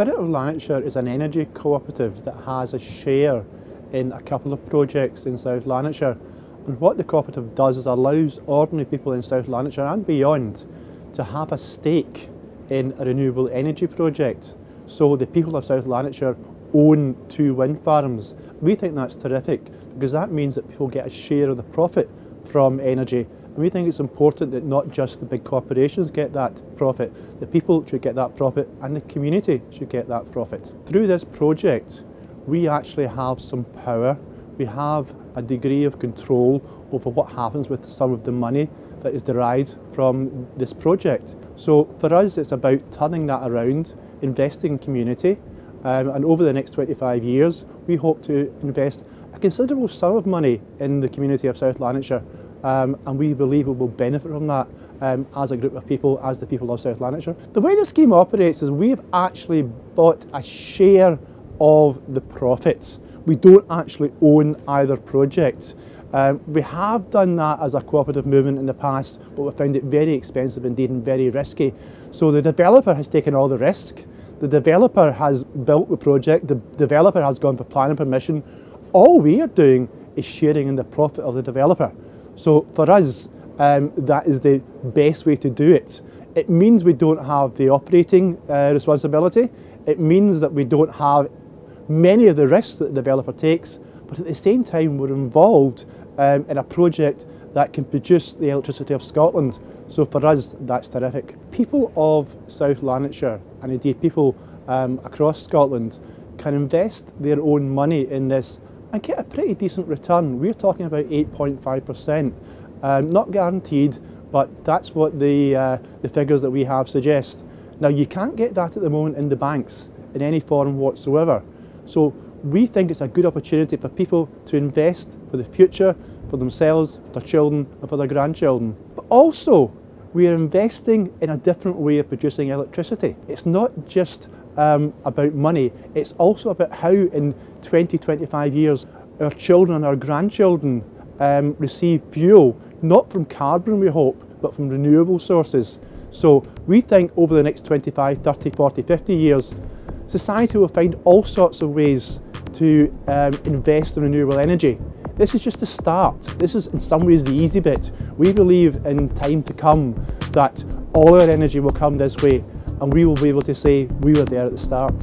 Spirit of Lanarkshire is an energy cooperative that has a share in a couple of projects in South Lanarkshire. And what the cooperative does is allows ordinary people in South Lanarkshire and beyond to have a stake in a renewable energy project. So the people of South Lanarkshire own two wind farms. We think that's terrific because that means that people get a share of the profit from energy and we think it's important that not just the big corporations get that profit, the people should get that profit and the community should get that profit. Through this project, we actually have some power. We have a degree of control over what happens with some of the money that is derived from this project. So for us, it's about turning that around, investing in community, um, and over the next 25 years, we hope to invest a considerable sum of money in the community of South Lanarkshire um, and we believe we will benefit from that um, as a group of people, as the people of South Lanarkshire. The way the scheme operates is we've actually bought a share of the profits. We don't actually own either project. Um, we have done that as a cooperative movement in the past, but we found it very expensive indeed and very risky. So the developer has taken all the risk. The developer has built the project. The developer has gone for planning permission. All we are doing is sharing in the profit of the developer. So for us, um, that is the best way to do it. It means we don't have the operating uh, responsibility. It means that we don't have many of the risks that the developer takes, but at the same time we're involved um, in a project that can produce the electricity of Scotland. So for us, that's terrific. People of South Lanarkshire, and indeed people um, across Scotland, can invest their own money in this and get a pretty decent return. We're talking about 8.5%. Um, not guaranteed, but that's what the, uh, the figures that we have suggest. Now, you can't get that at the moment in the banks in any form whatsoever. So we think it's a good opportunity for people to invest for the future, for themselves, for their children and for their grandchildren. But also, we are investing in a different way of producing electricity. It's not just um, about money, it's also about how in 20, 25 years our children our grandchildren um, receive fuel, not from carbon we hope, but from renewable sources. So we think over the next 25, 30, 40, 50 years, society will find all sorts of ways to um, invest in renewable energy. This is just the start. This is in some ways the easy bit. We believe in time to come that all our energy will come this way and we will be able to say we were there at the start.